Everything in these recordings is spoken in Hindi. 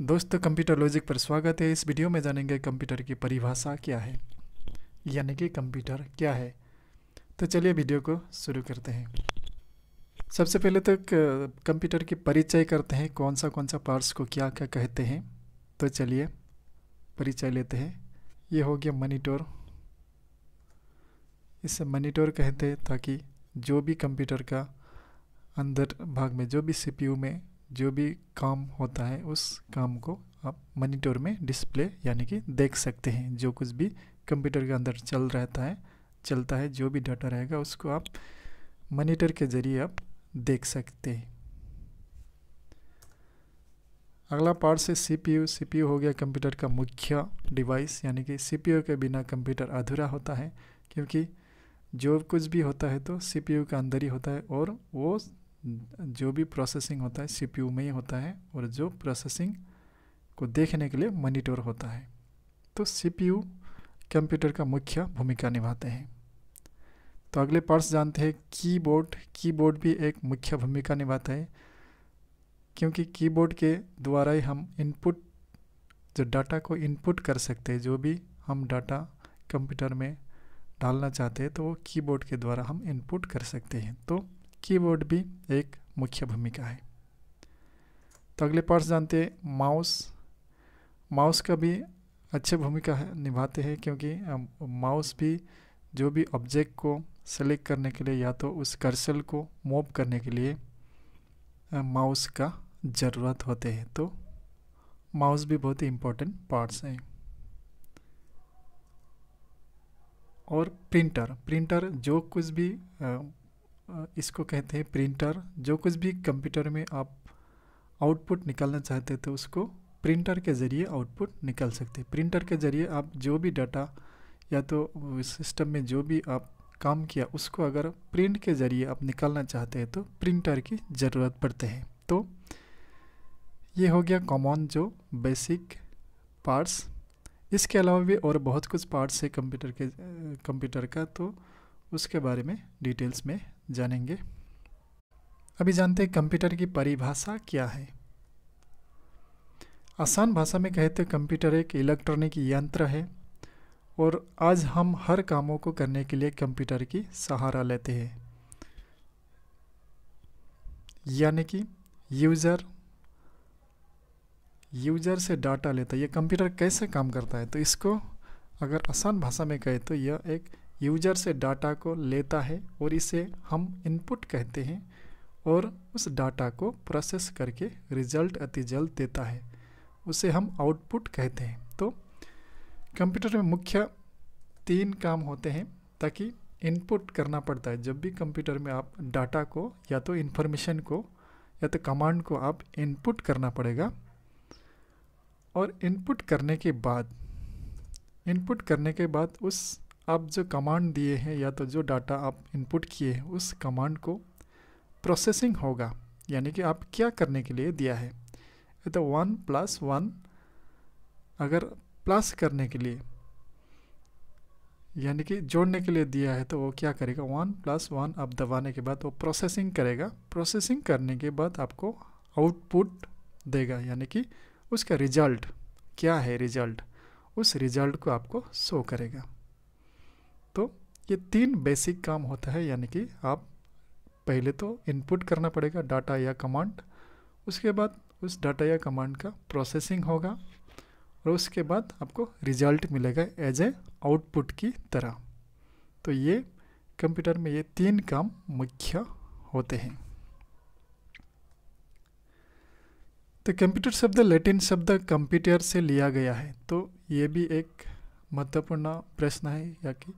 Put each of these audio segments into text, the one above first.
दोस्तों, कंप्यूटर लॉजिक पर स्वागत है। इस वीडियो में जानेंगे कंप्यूटर की परिभाषा क्या है, यानी कि कंप्यूटर क्या है। तो चलिए वीडियो को शुरू करते हैं। सबसे पहले तो कंप्यूटर की परिचय करते हैं। कौन सा कौन सा पार्ट्स को क्या क्या कहते हैं। तो चलिए परिचय लेते हैं। ये हो गया मनीटोर। इसे मनीटोर कहते हैं ताकि जो भी कंप्यूटर का अंदर भाग में, जो भी सीपीयू में जो भी काम होता है, उस काम को आप मॉनिटर में डिस्प्ले यानी कि देख सकते हैं। जो कुछ भी कंप्यूटर के अंदर चल रहता है, चलता है, जो भी डाटा रहेगा, उसको आप मॉनिटर के ज़रिए आप देख सकते हैं। अगला पार्ट से सीपीयू सीपीयू हो गया कंप्यूटर का मुख्य डिवाइस यानी कि सीपीयू के बिना कंप्यूटर अधूरा होता है, क्योंकि जो कुछ भी होता है तो सीपीयू का अंदर ही होता है और वो जो भी प्रोसेसिंग होता है सीपीयू में ही होता है और जो प्रोसेसिंग को देखने के लिए मॉनिटर होता है। तो सीपीयू कंप्यूटर का मुख्य भूमिका निभाते हैं। तो अगले पार्ट्स जानते हैं कीबोर्ड कीबोर्ड भी एक मुख्य भूमिका निभाता है, क्योंकि कीबोर्ड के द्वारा ही हम इनपुट जो डाटा को इनपुट कर सकते हैं, जो भी हम डाटा कंप्यूटर में डालना चाहते हैं तो वो कीबोर्ड के द्वारा हम इनपुट कर सकते हैं। तो कीबोर्ड भी एक मुख्य भूमिका है। तो अगले पार्ट्स जानते हैं, माउस। माउस का भी अच्छे भूमिका है, निभाते हैं क्योंकि माउस भी जो भी ऑब्जेक्ट को सेलेक्ट करने के लिए या तो उस कर्सल को मूव करने के लिए माउस का ज़रूरत होते हैं। तो माउस भी बहुत ही इम्पोर्टेंट पार्ट्स हैं। और प्रिंटर प्रिंटर जो कुछ भी इसको कहते हैं प्रिंटर। जो कुछ भी कंप्यूटर में आप आउटपुट निकालना चाहते तो उसको प्रिंटर के ज़रिए आउटपुट निकल सकते। प्रिंटर के ज़रिए आप जो भी डाटा या तो सिस्टम में जो भी आप काम किया, उसको अगर प्रिंट के ज़रिए आप निकालना चाहते हैं तो प्रिंटर की ज़रूरत पड़ते हैं। तो ये हो गया कॉमन जो बेसिक पार्ट्स इसके अलावा भी और बहुत कुछ पार्ट्स है कंप्यूटर के कंप्यूटर का तो उसके बारे में डिटेल्स में जानेंगे। अभी जानते हैं कंप्यूटर की परिभाषा क्या है। आसान भाषा में कहते कंप्यूटर एक इलेक्ट्रॉनिक यंत्र है और आज हम हर कामों को करने के लिए कंप्यूटर की सहारा लेते हैं। यानी कि यूज़र यूज़र से डाटा लेता है। ये कंप्यूटर कैसे काम करता है? तो इसको अगर आसान भाषा में कहे तो यह एक यूज़र से डाटा को लेता है और इसे हम इनपुट कहते हैं और उस डाटा को प्रोसेस करके रिज़ल्ट अति जल्द देता है। उसे हम आउटपुट कहते हैं। तो कंप्यूटर में मुख्य तीन काम होते हैं ताकि इनपुट करना पड़ता है। जब भी कंप्यूटर में आप डाटा को या तो इन्फॉर्मेशन को या तो कमांड को आप इनपुट करना पड़ेगा और इनपुट करने के बाद, इनपुट करने के बाद उस आप जो कमांड दिए हैं या तो जो डाटा आप इनपुट किए हैं, उस कमांड को प्रोसेसिंग होगा। यानी कि आप क्या करने के लिए दिया है? तो वन प्लस वन अगर प्लस करने के लिए, यानी कि जोड़ने के लिए दिया है तो वो क्या करेगा? वन प्लस वन आप दबाने के बाद वो प्रोसेसिंग करेगा। प्रोसेसिंग करने के बाद आपको आउटपुट देगा। यानी कि उसका रिज़ल्ट क्या है? रिज़ल्ट उस रिज़ल्ट को आपको शो करेगा। तो ये तीन बेसिक काम होता है, यानी कि आप पहले तो इनपुट करना पड़ेगा डाटा या कमांड उसके बाद उस डाटा या कमांड का प्रोसेसिंग होगा, और उसके बाद आपको रिज़ल्ट मिलेगा एज ए आउटपुट की तरह। तो ये कंप्यूटर में ये तीन काम मुख्य होते हैं। तो कंप्यूटर शब्द लेटिन शब्द कंप्यूटर से लिया गया है तो ये भी एक महत्वपूर्ण प्रश्न है, या कि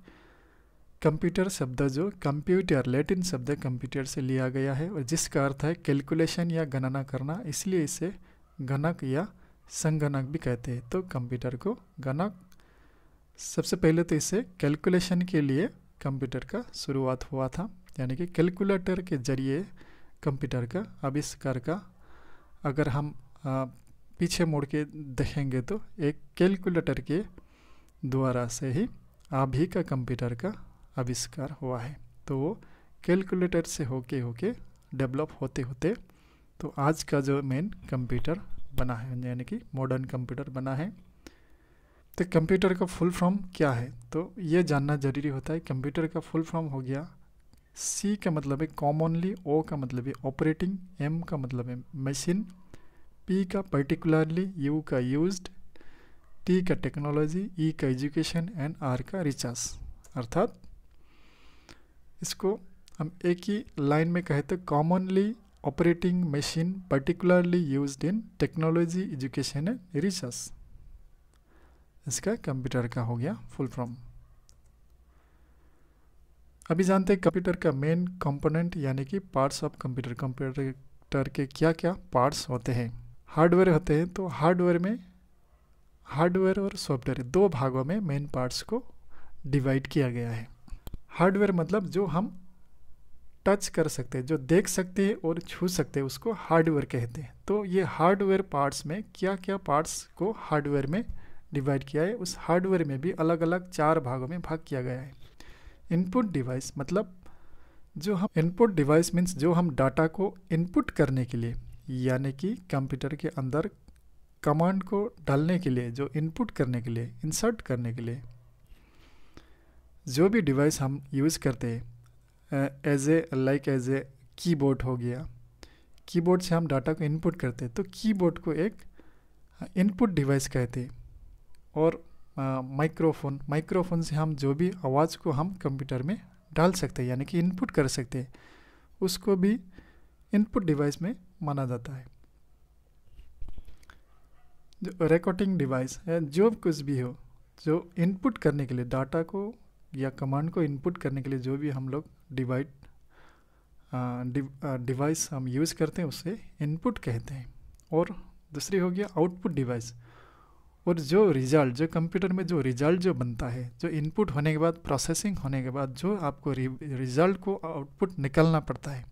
कंप्यूटर शब्द जो कंप्यूटर लेटिन शब्द कंप्यूटर से लिया गया है और जिसका अर्थ है कैलकुलेशन या गणना करना इसलिए इसे गणक या संगणक भी कहते हैं। तो कंप्यूटर को गणक सबसे पहले तो इसे कैलकुलेशन के लिए कंप्यूटर का शुरुआत हुआ था यानी कि कैलकुलेटर के ज़रिए कंप्यूटर का आविष्कार का। अगर हम आ, पीछे मुड़ के देखेंगे तो एक कैलकुलेटर के द्वारा से ही अभी का कंप्यूटर का आविष्कार हुआ है। तो वो कैलकुलेटर से होके होके डेवलप होते होते तो आज का जो मेन कंप्यूटर बना है, यानी कि मॉडर्न कंप्यूटर बना है। तो कंप्यूटर का फुल फॉर्म क्या है? तो ये जानना ज़रूरी होता है कंप्यूटर का फुल फॉर्म हो गया। सी का मतलब है कॉमनली ओ का मतलब है ऑपरेटिंग एम का मतलब है मशीन पी का पर्टिकुलरली यू का यूज्ड टी का टेक्नोलॉजी ई का एजुकेशन एंड आर का रिचार्ज अर्थात इसको हम एक ही लाइन में कहे तो commonly operating machine particularly used in technology education and research इसका कंप्यूटर का हो गया फुल फॉर्म अभी जानते हैं कंप्यूटर का मेन कंपोनेंट यानी कि पार्ट्स ऑफ़ कंप्यूटर कंप्यूटर के क्या क्या पार्ट्स होते हैं? हार्डवेयर होते हैं तो हार्डवेयर में हार्डवेयर और सॉफ्टवेयर दो भागों में मेन पार्ट्स को डिवाइड किया गया है। हार्डवेयर मतलब जो हम टच कर सकते हैं, जो देख सकते हैं और छू सकते हैं, उसको हार्डवेयर कहते हैं। तो ये हार्डवेयर पार्ट्स में क्या क्या पार्ट्स को हार्डवेयर में डिवाइड किया है, उस हार्डवेयर में भी अलग अलग चार भागों में भाग किया गया है। इनपुट डिवाइस मतलब जो हम इनपुट डिवाइस मीन्स जो हम डाटा को इनपुट करने के लिए, यानी कि कंप्यूटर के अंदर कमांड को डालने के लिए, जो इनपुट करने के लिए इंसर्ट करने के लिए जो भी डिवाइस हम यूज़ करते हैं as a like as a keyboard हो गया। कीबोर्ड से हम डाटा को इनपुट करते हैं तो कीबोर्ड को एक इनपुट डिवाइस कहते। हैं और माइक्रोफोन uh, माइक्रोफोन से हम जो भी आवाज़ को हम कंप्यूटर में डाल सकते हैं यानी कि इनपुट कर सकते हैं उसको भी इनपुट डिवाइस में माना जाता है। जो रिकॉर्डिंग डिवाइस है जो कुछ भी हो जो इनपुट करने के लिए डाटा को या कमांड को इनपुट करने के लिए जो भी हम लोग डिवाइड डिवाइस हम यूज़ करते हैं, उसे इनपुट कहते हैं। और दूसरी हो गया आउटपुट डिवाइस और जो रिज़ल्ट जो कंप्यूटर में जो रिज़ल्ट जो बनता है, जो इनपुट होने के बाद प्रोसेसिंग होने के बाद, जो आपको रिज़ल्ट को आउटपुट निकलना पड़ता है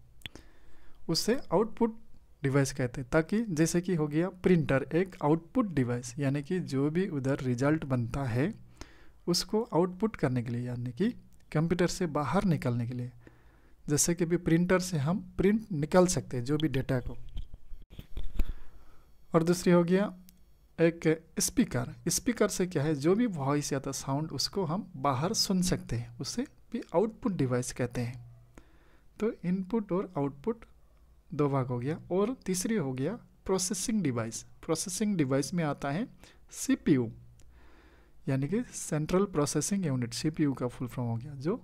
उससे आउटपुट डिवाइस कहते हैं। ताकि जैसे कि हो गया प्रिंटर एक आउटपुट डिवाइस यानी कि जो भी उधर रिज़ल्ट बनता है उसको आउटपुट करने के लिए, यानी कि कंप्यूटर से बाहर निकलने के लिए। जैसे कि भी प्रिंटर से हम प्रिंट निकाल सकते हैं, जो भी डेटा को। और दूसरी हो गया एक स्पीकर स्पीकर से क्या है? जो भी वॉइस या तो साउंड उसको हम बाहर सुन सकते हैं, उसे भी आउटपुट डिवाइस कहते हैं। तो इनपुट और आउटपुट दो भाग हो गया। और तीसरी हो गया प्रोसेसिंग डिवाइस प्रोसेसिंग डिवाइस में आता है सीपीयू यानी कि सेंट्रल प्रोसेसिंग यूनिट सीपीयू का फुल फॉर्म हो गया, जो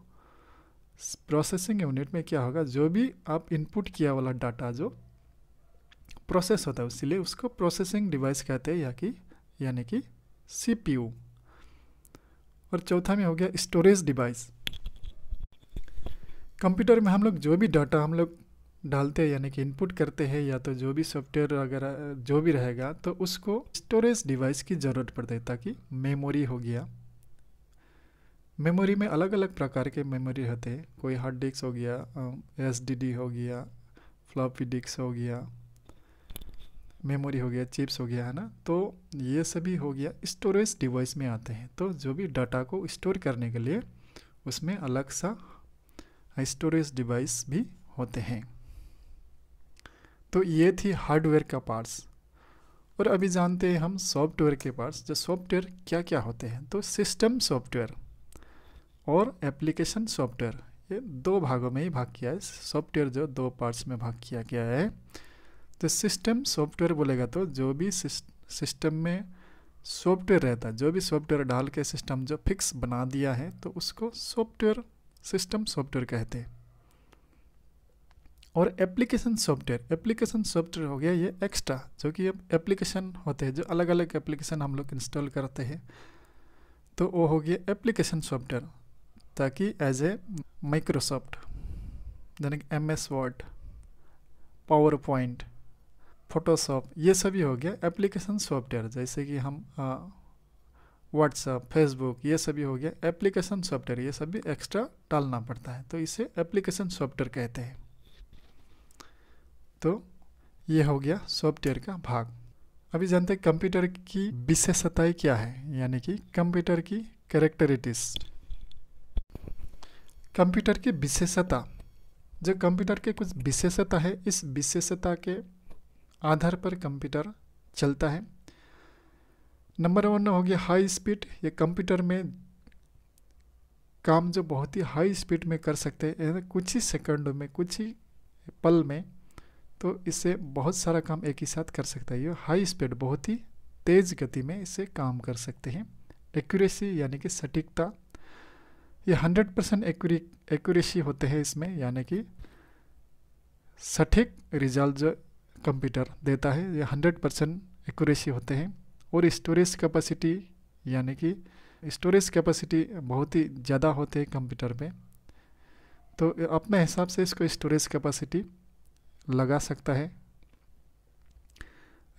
प्रोसेसिंग यूनिट में क्या होगा, जो भी आप इनपुट किया वाला डाटा जो प्रोसेस होता है, इसलिए उसको प्रोसेसिंग डिवाइस कहते हैं, या कि, यानी कि सीपीयू और चौथा में हो गया स्टोरेज डिवाइस कंप्यूटर में हम लोग जो भी डाटा हम लोग डालते हैं, यानी कि इनपुट करते हैं, या तो जो भी सॉफ्टवेयर वगैरह जो भी रहेगा तो उसको स्टोरेज डिवाइस की ज़रूरत पड़ती है, ताकि मेमोरी हो गया। मेमोरी में अलग अलग प्रकार के मेमोरी रहते हैं। कोई हार्ड डिस्क हो गया एसडीडी हो गया फ्लॉपी डिस्क हो गया मेमोरी हो गया चिप्स हो गया, है ना? तो ये सभी हो गया स्टोरेज डिवाइस में आते हैं। तो जो भी डाटा को स्टोर करने के लिए, उसमें अलग सा स्टोरेज डिवाइस भी होते हैं। तो ये थी हार्डवेयर का पार्ट्स। और अभी जानते हैं हम सॉफ्टवेयर के पार्ट्स, जो सॉफ्टवेयर क्या क्या होते हैं। तो सिस्टम सॉफ्टवेयर और एप्लीकेशन सॉफ्टवेयर, ये दो भागों में ही भाग किया है। सॉफ्टवेयर जो दो पार्ट्स में भाग किया गया है। तो सिस्टम सॉफ्टवेयर बोलेगा तो जो भी सिस्टम में सॉफ्टवेयर रहता है, जो भी सॉफ्टवेयर डाल के सिस्टम जो फिक्स बना दिया है तो उसको सॉफ्टवेयर, सिस्टम सॉफ्टवेयर कहते हैं। और एप्लीकेशन सॉफ्टवेयर एप्लीकेशन सॉफ्टवेयर हो गया ये एक्स्ट्रा जो कि अब एप्लीकेशन होते हैं, जो अलग अलग एप्लीकेशन हम लोग इंस्टॉल करते हैं। तो वो हो गया एप्लीकेशन सॉफ्टवेयर ताकि एज ए माइक्रोसॉफ्ट यानी कि M S Word PowerPoint Photoshop ये सभी हो गया एप्लीकेशन सॉफ्टवेयर जैसे कि हम व्हाट्सअप फेसबुक ये सभी हो गया एप्लीकेशन सॉफ्टवेयर ये सभी एक्स्ट्रा डालना पड़ता है। तो इसे एप्लीकेशन सॉफ्टवेयर कहते हैं। तो ये हो गया सॉफ्टवेयर का भाग। अभी जानते हैं कंप्यूटर की विशेषताएँ क्या है, यानी कि कंप्यूटर की कैरेक्टरिटिस कंप्यूटर की विशेषता। जो कंप्यूटर के कुछ विशेषता है, इस विशेषता के आधार पर कंप्यूटर चलता है। नंबर वन हो गया हाई स्पीड ये कंप्यूटर में काम जो बहुत ही हाई स्पीड में कर सकते हैं। कुछ ही सेकंडों में, कुछ ही पल में तो इससे बहुत सारा काम एक ही साथ कर सकता है। ये हाई स्पीड बहुत ही तेज़ गति में इससे काम कर सकते हैं। एक्यूरेसी यानी कि सटीकता। ये हंड्रेड परसेंट एक्यूरेसी होते हैं इसमें, यानी कि सटीक रिज़ल्ट जो कंप्यूटर देता है, ये हंड्रेड परसेंट एक्यूरेसी होते हैं। और स्टोरेज कैपेसिटी यानी कि स्टोरेज कैपेसिटी बहुत ही ज़्यादा होते हैं कंप्यूटर में। तो अपने हिसाब से इसको स्टोरेज कैपेसिटी लगा सकता है।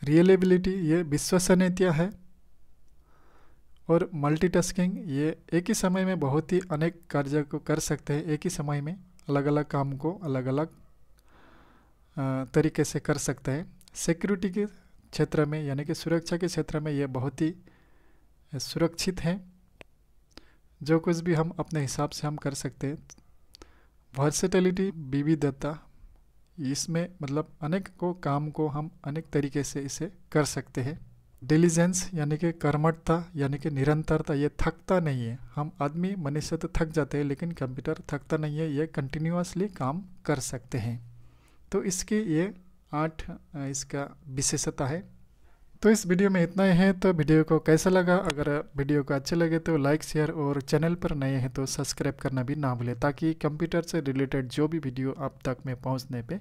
रियलेबिलिटी ये विश्वसनीयता है और मल्टीटास्किंग ये एक ही समय में बहुत ही अनेक कार्य को कर सकते हैं। एक ही समय में अलग अलग काम को अलग अलग तरीके से कर सकते हैं। सिक्योरिटी के क्षेत्र में यानी कि सुरक्षा के क्षेत्र में ये बहुत ही सुरक्षित हैं। जो कुछ भी हम अपने हिसाब से हम कर सकते हैं। वर्सेटिलिटी विविधता इसमें मतलब अनेक को काम को हम अनेक तरीके से इसे कर सकते हैं। डिलीजेंस यानी कि कर्मठता यानी कि निरंतरता, ये थकता नहीं है। हम आदमी मनुष्य तो थक जाते हैं, लेकिन कंप्यूटर थकता नहीं है, ये कंटिन्यूसली काम कर सकते हैं। तो इसकी ये आठ, इसका विशेषता है। तो इस वीडियो में इतना ही है। तो वीडियो को कैसा लगा? अगर वीडियो को अच्छे लगे तो लाइक, शेयर और चैनल पर नए हैं तो सब्सक्राइब करना भी ना भूलें, ताकि कंप्यूटर से रिलेटेड जो भी वीडियो आप तक में पहुँचने पे